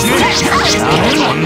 存在し